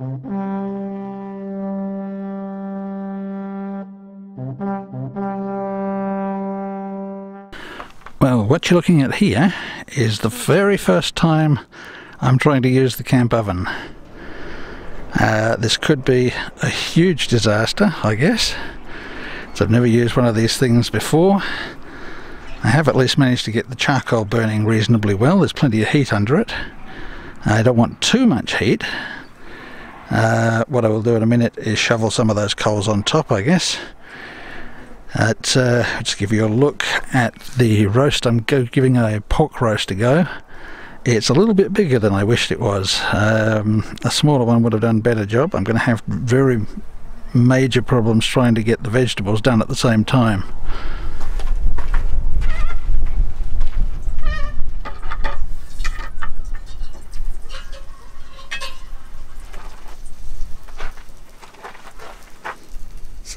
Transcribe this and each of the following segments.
Well, what you're looking at here is the very first time I'm trying to use the camp oven. Uh, this could be a huge disaster, I guess. So I've never used one of these things before. I have at least managed to get the charcoal burning reasonably well. There's plenty of heat under it. I don't want too much heat. Uh, what I will do in a minute is shovel some of those coals on top, I guess. At, uh, give you a look at the roast. I'm giving a pork roast a go. It's a little bit bigger than I wished it was. Um, a smaller one would have done a better job. I'm going to have very major problems trying to get the vegetables done at the same time.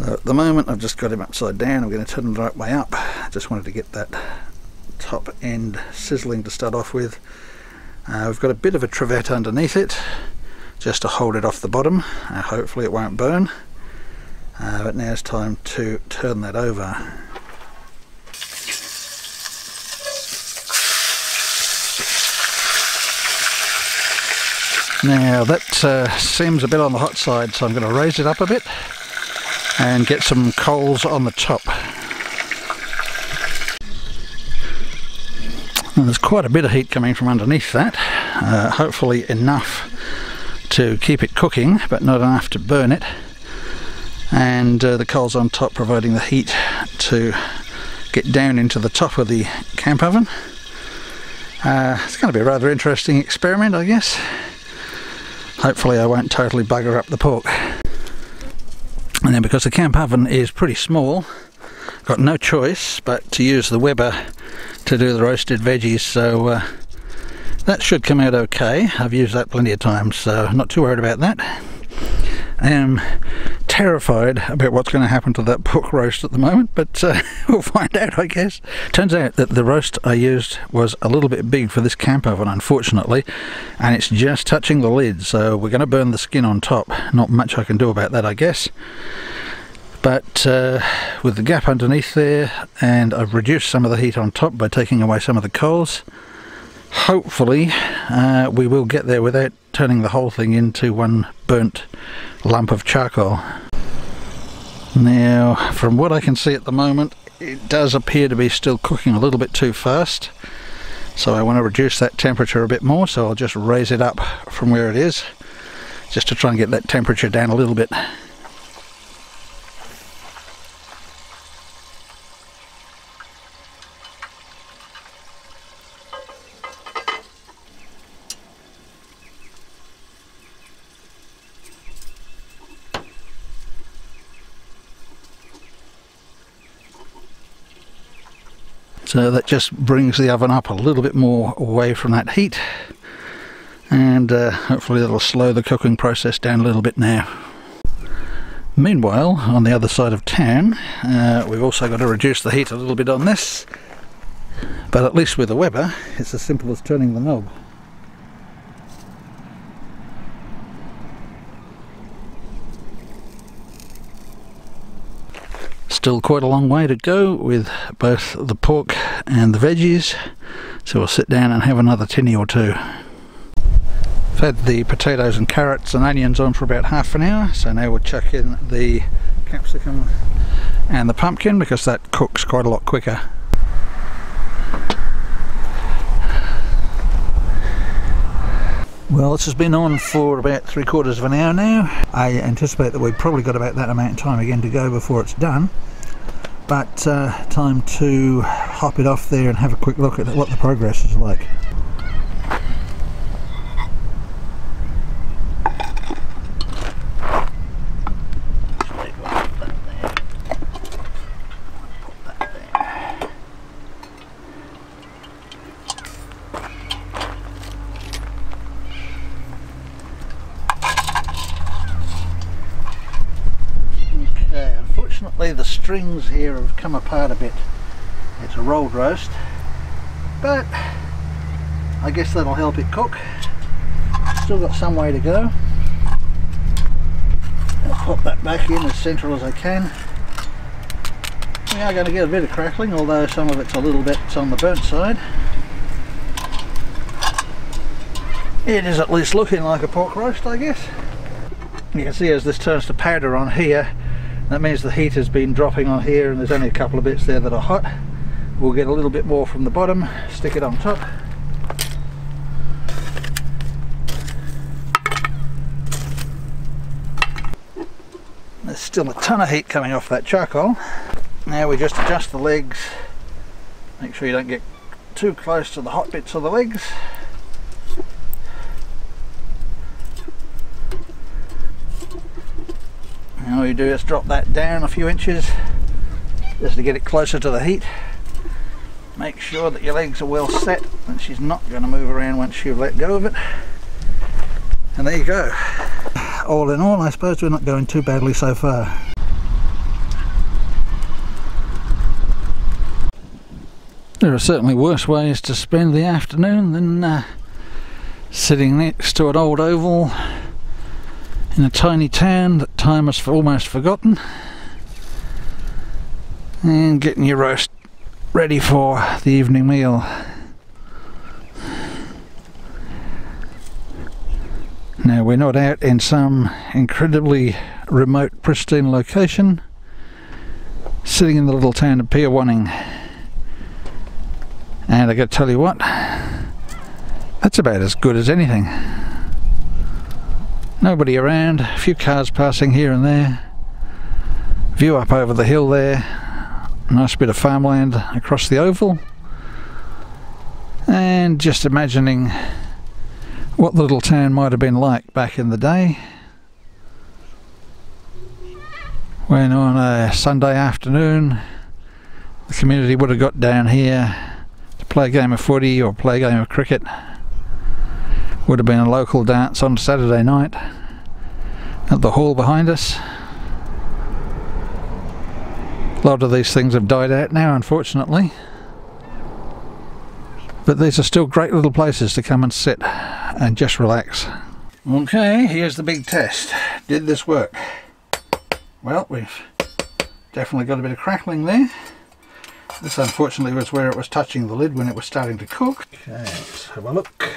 So at the moment I've just got him upside down, I'm going to turn him the right way up. I just wanted to get that top end sizzling to start off with. Uh, we've got a bit of a trivet underneath it just to hold it off the bottom. Uh, hopefully it won't burn. Uh, but now it's time to turn that over. Now that uh, seems a bit on the hot side so I'm going to raise it up a bit and get some coals on the top. And there's quite a bit of heat coming from underneath that, uh, hopefully enough to keep it cooking but not enough to burn it and uh, the coals on top providing the heat to get down into the top of the camp oven. Uh, it's going to be a rather interesting experiment I guess. Hopefully I won't totally bugger up the pork. And then because the camp oven is pretty small, got no choice but to use the Weber to do the roasted veggies, so uh, that should come out okay. I've used that plenty of times, so not too worried about that. Am terrified about what's going to happen to that pork roast at the moment, but uh, we'll find out, I guess. Turns out that the roast I used was a little bit big for this camp oven, unfortunately, and it's just touching the lid, so we're going to burn the skin on top. Not much I can do about that, I guess. But uh, with the gap underneath there, and I've reduced some of the heat on top by taking away some of the coals, hopefully uh, we will get there without turning the whole thing into one burnt lump of charcoal. Now, from what I can see at the moment, it does appear to be still cooking a little bit too fast. So I want to reduce that temperature a bit more, so I'll just raise it up from where it is, just to try and get that temperature down a little bit. So that just brings the oven up a little bit more away from that heat and uh, hopefully that'll slow the cooking process down a little bit now. Meanwhile, on the other side of town, uh, we've also got to reduce the heat a little bit on this, but at least with the Weber, it's as simple as turning the knob. Still quite a long way to go with both the pork and the veggies so we'll sit down and have another tinny or two. I've had the potatoes and carrots and onions on for about half an hour so now we'll chuck in the capsicum and the pumpkin because that cooks quite a lot quicker. Well, this has been on for about three quarters of an hour now. I anticipate that we've probably got about that amount of time again to go before it's done but uh, time to hop it off there and have a quick look at what the progress is like. Unfortunately the strings here have come apart a bit. It's a rolled roast, but I guess that'll help it cook. Still got some way to go. I'll pop that back in as central as I can. We are going to get a bit of crackling, although some of it's a little bit on the burnt side. It is at least looking like a pork roast, I guess. You can see as this turns to powder on here, that means the heat has been dropping on here and there's only a couple of bits there that are hot. We'll get a little bit more from the bottom, stick it on top. There's still a ton of heat coming off that charcoal. Now we just adjust the legs, make sure you don't get too close to the hot bits of the legs. And all you do is drop that down a few inches just to get it closer to the heat. Make sure that your legs are well set and she's not going to move around once you've let go of it. And there you go. All in all, I suppose we're not going too badly so far. There are certainly worse ways to spend the afternoon than uh, sitting next to an old oval in a tiny town that time has almost forgotten and getting your roast ready for the evening meal. Now we're not out in some incredibly remote pristine location sitting in the little town of Piawaning and I gotta tell you what that's about as good as anything. Nobody around, a few cars passing here and there. View up over the hill there. Nice bit of farmland across the oval. And just imagining what the little town might have been like back in the day. When on a Sunday afternoon the community would have got down here to play a game of footy or play a game of cricket would have been a local dance on Saturday night at the hall behind us. A lot of these things have died out now unfortunately but these are still great little places to come and sit and just relax. Okay, here's the big test. Did this work? Well, we've definitely got a bit of crackling there. This unfortunately was where it was touching the lid when it was starting to cook. Okay, let's have a look.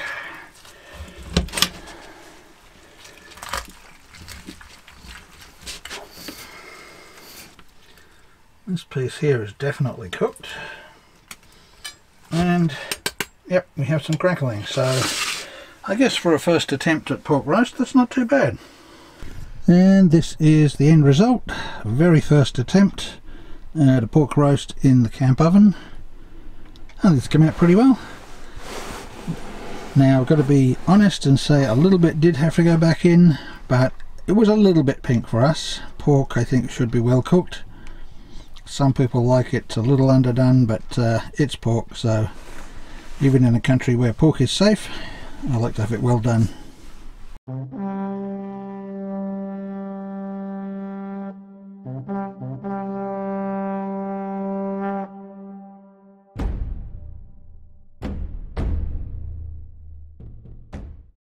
This piece here is definitely cooked. And yep, we have some crackling. So I guess for a first attempt at pork roast, that's not too bad. And this is the end result. Very first attempt at a pork roast in the camp oven. And it's come out pretty well. Now I've got to be honest and say a little bit did have to go back in, but it was a little bit pink for us. Pork I think should be well cooked some people like it a little underdone but uh, it's pork so even in a country where pork is safe I like to have it well done